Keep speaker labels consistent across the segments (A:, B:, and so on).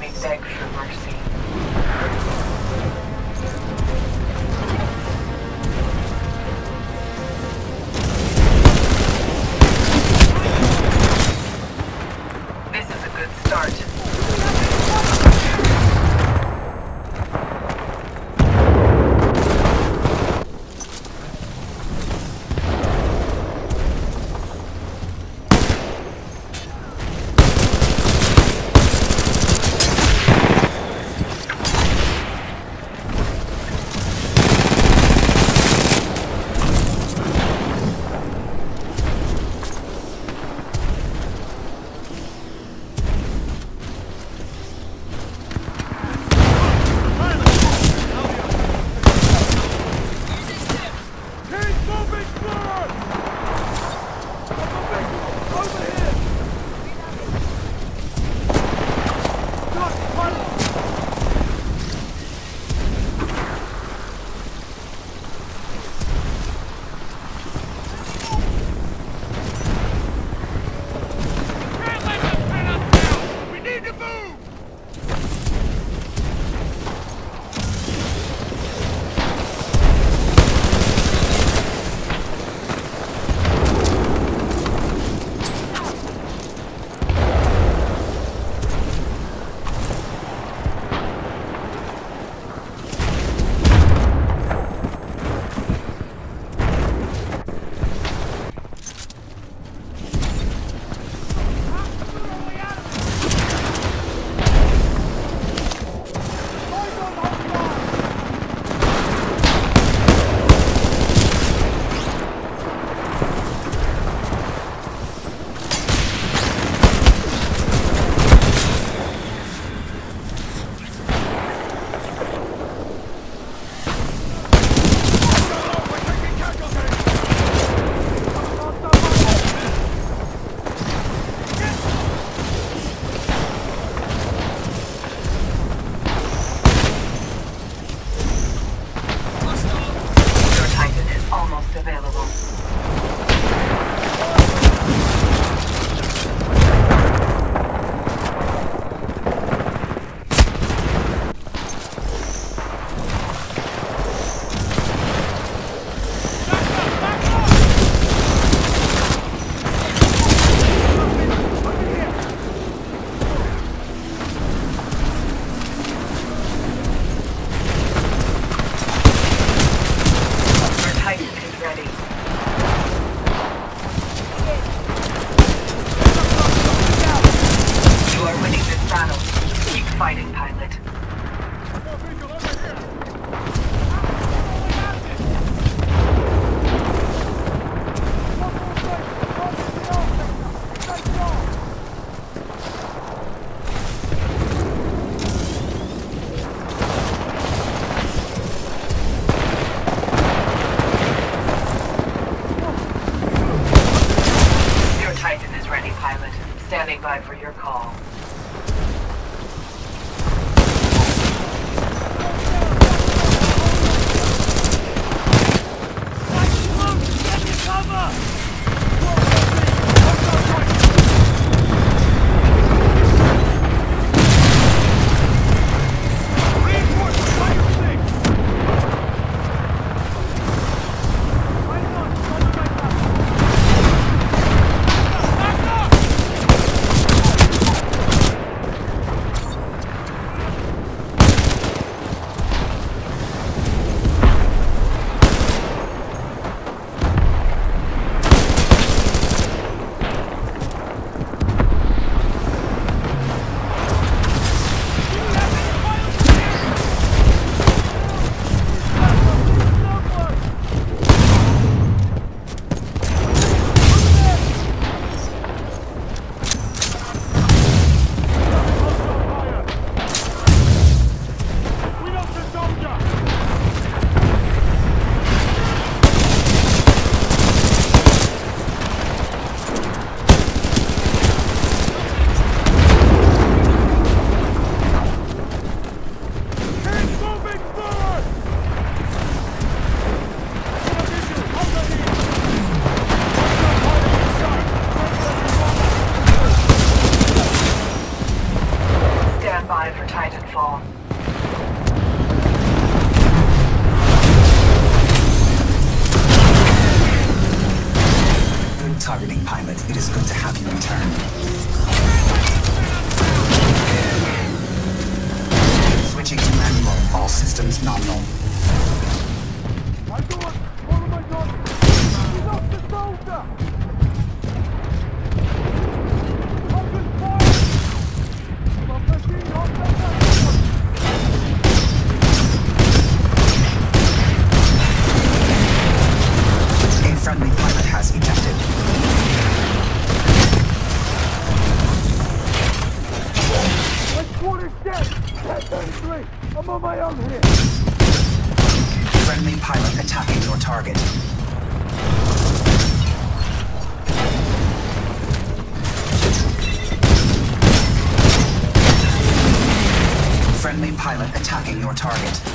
A: Me beg for mercy.
B: pilot.
A: Standing by for your call.
C: targeting pilot. It is good to have you return. Switching to manual. All systems nominal. attacking your target. Friendly pilot attacking your target.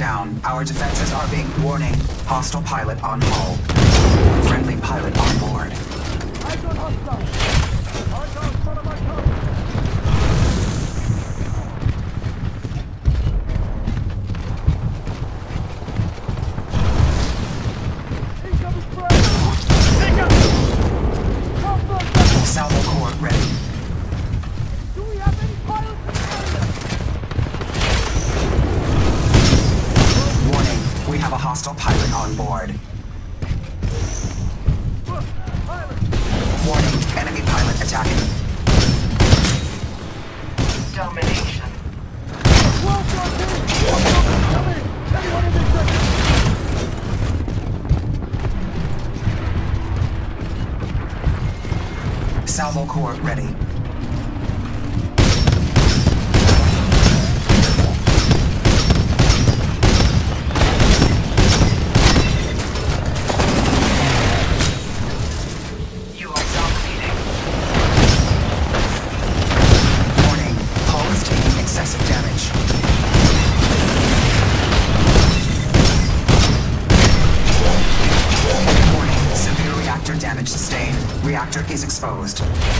C: down. Our defenses are being... Warning. Hostile pilot on hull. Friendly pilot on board.
B: aboard.
C: Warning, enemy pilot attacking. Salvo core ready. exposed.